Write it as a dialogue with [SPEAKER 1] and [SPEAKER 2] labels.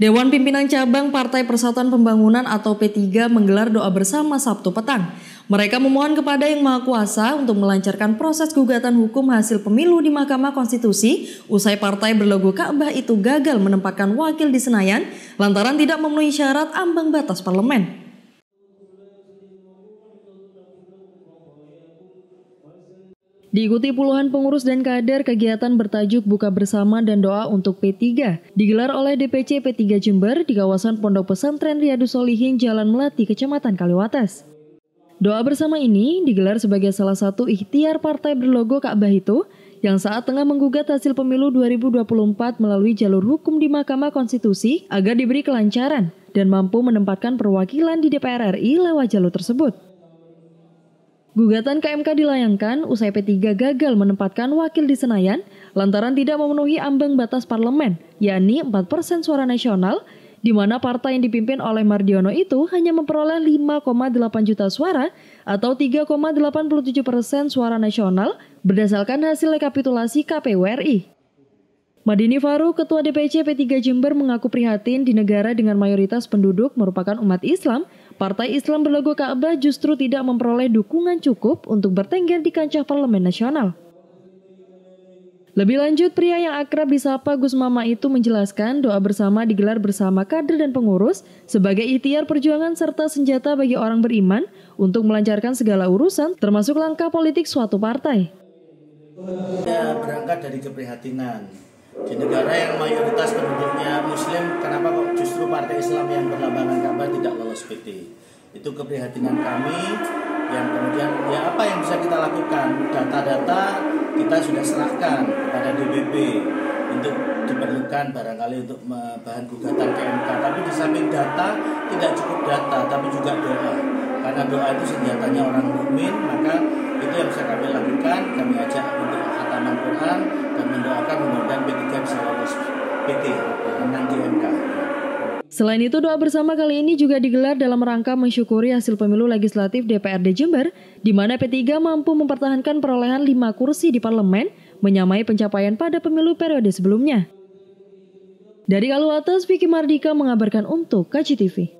[SPEAKER 1] Dewan Pimpinan Cabang Partai Persatuan Pembangunan atau P3 menggelar doa bersama Sabtu petang. Mereka memohon kepada Yang Maha Kuasa untuk melancarkan proses gugatan hukum hasil pemilu di Mahkamah Konstitusi usai partai berlogo Ka'bah itu gagal menempatkan wakil di Senayan lantaran tidak memenuhi syarat ambang batas parlemen. Diikuti puluhan pengurus dan kader, kegiatan bertajuk Buka Bersama dan Doa untuk P3 digelar oleh DPC P3 Jember di kawasan Pondok Pesantren Riyadus Solihin Jalan Melati, Kecamatan Kaliwates. Doa bersama ini digelar sebagai salah satu ikhtiar partai berlogo Ka'bah itu yang saat tengah menggugat hasil pemilu 2024 melalui jalur hukum di Mahkamah Konstitusi agar diberi kelancaran dan mampu menempatkan perwakilan di DPR RI lewat jalur tersebut. Gugatan KMK dilayangkan usai P3 gagal menempatkan wakil di Senayan lantaran tidak memenuhi ambang batas parlemen, yakni 4% suara nasional, di mana partai yang dipimpin oleh Mardiono itu hanya memperoleh 5,8 juta suara atau 3,87 persen suara nasional berdasarkan hasil rekapitulasi KPU RI. Madini Faru, Ketua DPC P3 Jember mengaku prihatin di negara dengan mayoritas penduduk merupakan umat Islam, Partai Islam berlogo Ka'bah justru tidak memperoleh dukungan cukup untuk bertengger di kancah parlemen nasional. Lebih lanjut, pria yang akrab disapa Gus Mama itu menjelaskan doa bersama digelar bersama kader dan pengurus sebagai ikhtiar perjuangan serta senjata bagi orang beriman untuk melancarkan segala urusan termasuk langkah politik suatu partai.
[SPEAKER 2] Ya, berangkat dari keprihatinan di negara yang mayoritas penduduknya muslim partai Islam yang berlambangkan Ka'bah tidak lolos PT itu keprihatinan kami yang kemudian ya apa yang bisa kita lakukan? Data-data kita sudah serahkan kepada DBP untuk diperlukan barangkali untuk bahan gugatan ke MK tapi di samping data tidak cukup data tapi juga doa. Karena doa itu senjatanya orang mukmin maka itu yang bisa kami lakukan. Kami ajak untuk
[SPEAKER 1] Selain itu, doa bersama kali ini juga digelar dalam rangka mensyukuri hasil pemilu legislatif DPRD Jember, di mana P3 mampu mempertahankan perolehan 5 kursi di parlemen, menyamai pencapaian pada pemilu periode sebelumnya. Dari Kaluatas, Vicky Mardika mengabarkan untuk KCTV.